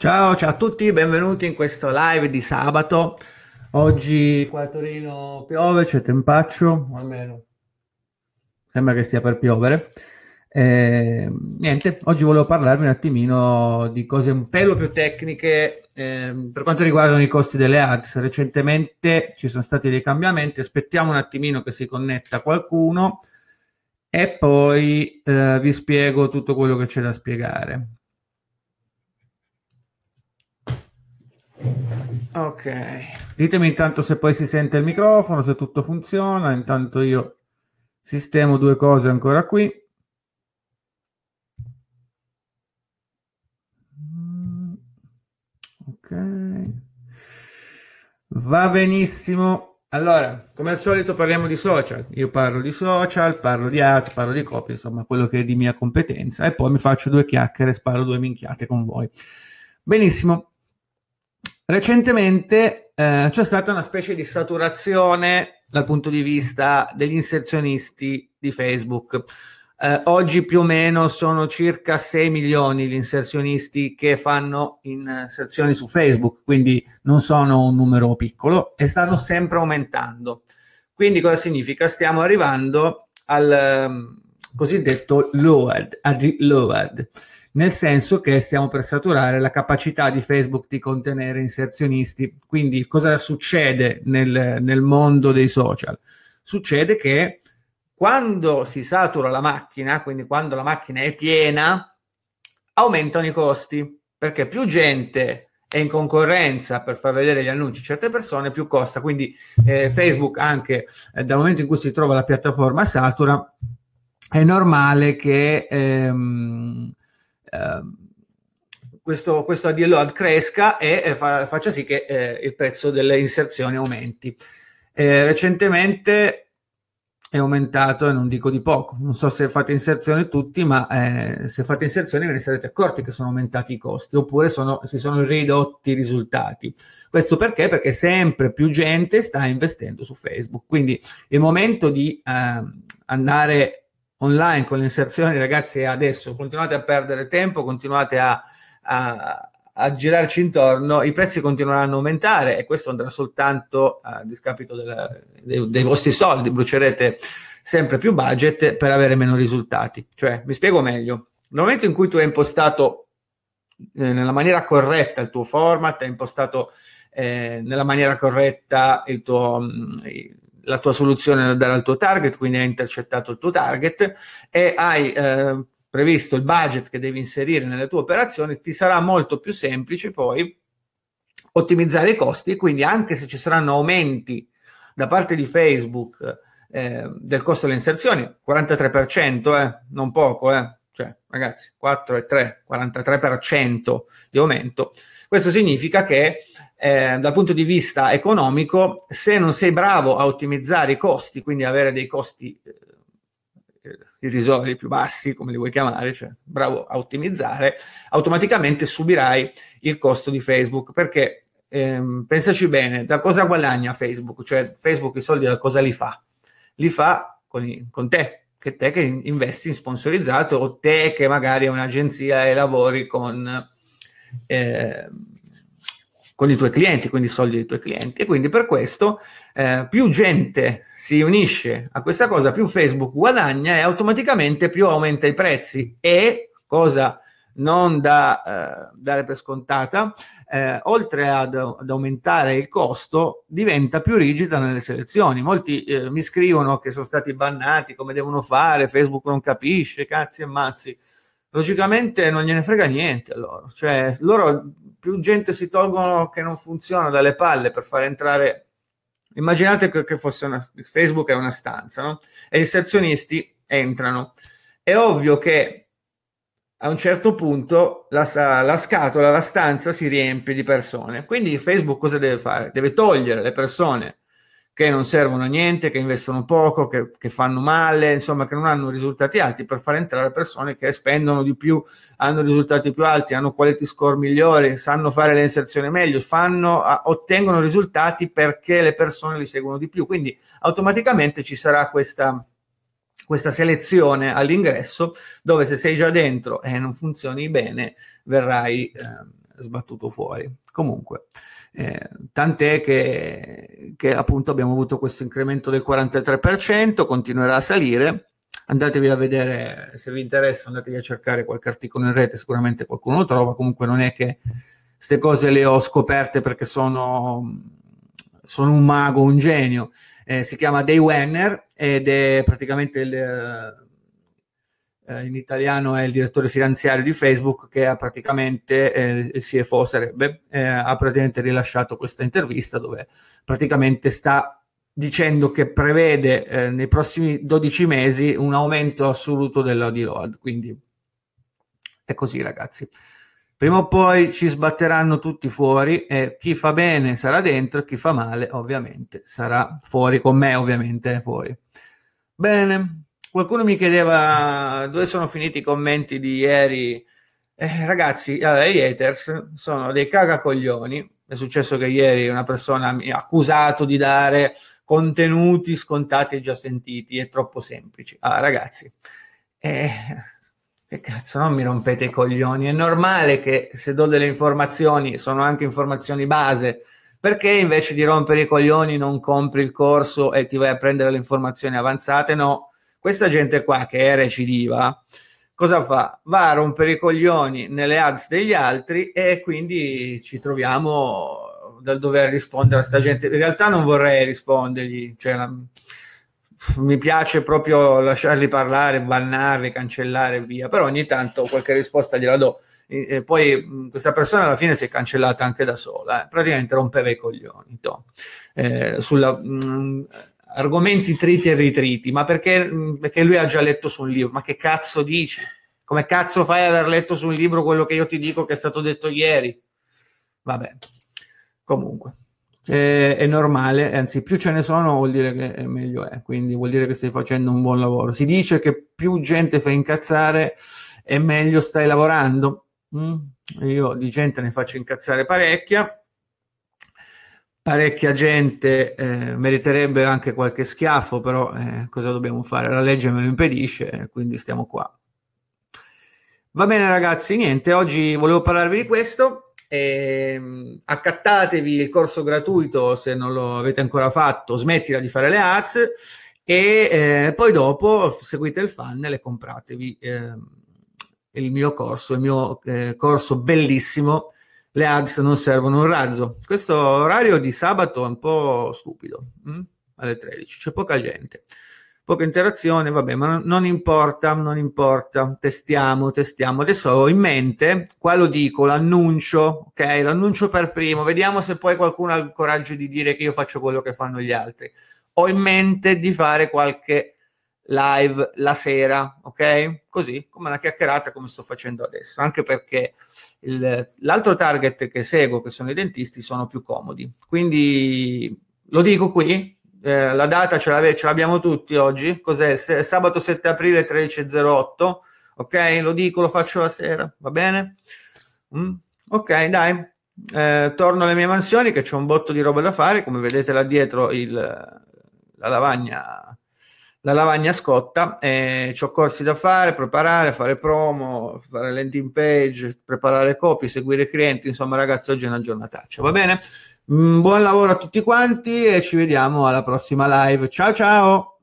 Ciao, ciao a tutti, benvenuti in questo live di sabato. Oggi qua a Torino piove, c'è tempaccio, almeno sembra che stia per piovere. Eh, niente, oggi volevo parlarvi un attimino di cose un pelo più tecniche eh, per quanto riguardano i costi delle ads. Recentemente ci sono stati dei cambiamenti, aspettiamo un attimino che si connetta qualcuno e poi eh, vi spiego tutto quello che c'è da spiegare. Ok, ditemi intanto se poi si sente il microfono, se tutto funziona. Intanto io sistemo due cose ancora qui. Ok, va benissimo. Allora, come al solito parliamo di social. Io parlo di social, parlo di ads, parlo di copie, insomma, quello che è di mia competenza e poi mi faccio due chiacchiere, sparo due minchiate con voi. Benissimo. Recentemente eh, c'è stata una specie di saturazione dal punto di vista degli inserzionisti di Facebook. Eh, oggi più o meno sono circa 6 milioni gli inserzionisti che fanno inserzioni su Facebook, quindi non sono un numero piccolo e stanno sempre aumentando. Quindi cosa significa? Stiamo arrivando al um, cosiddetto load, load nel senso che stiamo per saturare la capacità di Facebook di contenere inserzionisti. Quindi cosa succede nel, nel mondo dei social? Succede che quando si satura la macchina, quindi quando la macchina è piena, aumentano i costi, perché più gente è in concorrenza per far vedere gli annunci a certe persone, più costa. Quindi eh, Facebook anche eh, dal momento in cui si trova la piattaforma satura, è normale che ehm, questo, questo AD load cresca e eh, fa, faccia sì che eh, il prezzo delle inserzioni aumenti. Eh, recentemente è aumentato e non dico di poco. Non so se fate inserzioni tutti, ma eh, se fate inserzioni ve ne sarete accorti che sono aumentati i costi oppure sono, si sono ridotti i risultati. Questo perché? Perché sempre più gente sta investendo su Facebook. Quindi il momento di eh, andare online con le inserzioni, ragazzi, adesso continuate a perdere tempo, continuate a, a, a girarci intorno, i prezzi continueranno a aumentare e questo andrà soltanto a discapito della, dei, dei vostri soldi, brucerete sempre più budget per avere meno risultati. Cioè, mi spiego meglio, nel momento in cui tu hai impostato eh, nella maniera corretta il tuo format, hai impostato eh, nella maniera corretta il tuo, mh, mm, la tua soluzione da dare al tuo target, quindi hai intercettato il tuo target e hai eh, previsto il budget che devi inserire nelle tue operazioni, ti sarà molto più semplice poi ottimizzare i costi, quindi anche se ci saranno aumenti da parte di Facebook eh, del costo delle inserzioni, 43%, eh, non poco, eh, cioè ragazzi, 4 e 3, 43% di aumento, questo significa che eh, dal punto di vista economico, se non sei bravo a ottimizzare i costi, quindi avere dei costi eh, irrisori più bassi, come li vuoi chiamare, cioè bravo a ottimizzare, automaticamente subirai il costo di Facebook perché ehm, pensaci bene, da cosa guadagna Facebook? Cioè Facebook i soldi da cosa li fa? Li fa con, i, con te, che te che investi in sponsorizzato o te che magari è un'agenzia e lavori con eh, con i tuoi clienti, quindi i soldi dei tuoi clienti. E quindi per questo eh, più gente si unisce a questa cosa, più Facebook guadagna e automaticamente più aumenta i prezzi. E cosa non da eh, dare per scontata, eh, oltre ad, ad, aumentare il costo, diventa più rigida nelle selezioni. Molti eh, mi scrivono che sono stati bannati, come devono fare, Facebook non capisce, cazzi e mazzi logicamente non gliene frega niente a loro. Cioè, loro più gente si tolgono che non funziona dalle palle per far entrare. Immaginate che, fosse una, Facebook è una stanza, no? E gli inserzionisti entrano. È ovvio che a un certo punto la, la, scatola, la stanza si riempie di persone. Quindi Facebook cosa deve fare? Deve togliere le persone che non servono a niente, che investono poco, che, che, fanno male, insomma, che non hanno risultati alti per far entrare persone che spendono di più, hanno risultati più alti, hanno quality score migliori, sanno fare le inserzioni meglio, fanno, ottengono risultati perché le persone li seguono di più. Quindi automaticamente ci sarà questa, questa selezione all'ingresso dove se sei già dentro e non funzioni bene verrai eh, sbattuto fuori. Comunque, eh, tant'è che, che appunto abbiamo avuto questo incremento del 43%, continuerà a salire. Andatevi a vedere, se vi interessa, andatevi a cercare qualche articolo in rete, sicuramente qualcuno lo trova. Comunque non è che queste cose le ho scoperte perché sono, sono un mago, un genio. Eh, si chiama Day Wenner ed è praticamente il, eh, in italiano è il direttore finanziario di Facebook che ha praticamente, eh, il CFO sarebbe, eh, ha praticamente rilasciato questa intervista dove praticamente sta dicendo che prevede eh, nei prossimi 12 mesi un aumento assoluto della load. Quindi è così ragazzi. Prima o poi ci sbatteranno tutti fuori e chi fa bene sarà dentro, chi fa male ovviamente sarà fuori, con me ovviamente fuori. Bene, qualcuno mi chiedeva dove sono finiti i commenti di ieri. Eh, ragazzi, allora, gli haters sono dei cagacoglioni. È successo che ieri una persona mi ha accusato di dare contenuti scontati e già sentiti, è troppo semplici. Allora, ragazzi, eh, che cazzo, non mi rompete i coglioni. È normale che se do delle informazioni, sono anche informazioni base, perché invece di rompere i coglioni non compri il corso e ti vai a prendere le informazioni avanzate? No, questa gente qua che è recidiva, cosa fa? Va a rompere i coglioni nelle ads degli altri e quindi ci troviamo dal dover rispondere a sta gente. In realtà non vorrei rispondergli, cioè la, mi piace proprio lasciarli parlare, bannarli, cancellare via, però ogni tanto qualche risposta gliela do. E, poi questa persona alla fine si è cancellata anche da sola, eh. praticamente rompeva i coglioni. Eh, sulla, mh, argomenti triti e ritriti, ma perché, perché lui ha già letto su un libro, ma che cazzo dici? Come cazzo fai ad aver letto su un libro quello che io ti dico che è stato detto ieri? Vabbè, comunque eh, è normale, anzi più ce ne sono vuol dire che meglio è, quindi vuol dire che stai facendo un buon lavoro. Si dice che più gente fa incazzare e meglio stai lavorando. Mm? Io di gente ne faccio incazzare parecchia, parecchia gente eh, meriterebbe anche qualche schiaffo, però eh, cosa dobbiamo fare? La legge me lo impedisce, quindi stiamo qua. Va bene ragazzi, niente, oggi volevo parlarvi di questo. Eh, accattatevi il corso gratuito se non lo avete ancora fatto, smettila di fare le ads e eh, poi dopo seguite il funnel e compratevi eh, il mio corso, il mio eh, corso bellissimo. Le ads non servono un razzo. Questo orario di sabato è un po' stupido, hm? alle 13, c'è poca gente poca interazione, vabbè, ma non, importa, non importa, testiamo, testiamo. Adesso ho in mente, qua lo dico, l'annuncio, ok? L'annuncio per primo, vediamo se poi qualcuno ha il coraggio di dire che io faccio quello che fanno gli altri. Ho in mente di fare qualche live la sera, ok? Così, come una chiacchierata come sto facendo adesso, anche perché il, l'altro target che seguo, che sono i dentisti, sono più comodi. Quindi lo dico qui, eh, la data ce, l'ave- ce, l'abbiamo tutti oggi, cos'è? Se- sabato 7 aprile 13.08, ok? Lo dico, lo faccio la sera, va bene? Mm? Ok, dai, eh, torno alle mie mansioni che c'è un botto di roba da fare, come vedete là dietro il, la lavagna la lavagna scotta e ho corsi da fare, preparare, fare promo, fare landing page, preparare copie, seguire clienti, insomma ragazzi oggi è una giornataccia, va bene? Mm, buon lavoro a tutti quanti e ci vediamo alla prossima live. Ciao ciao!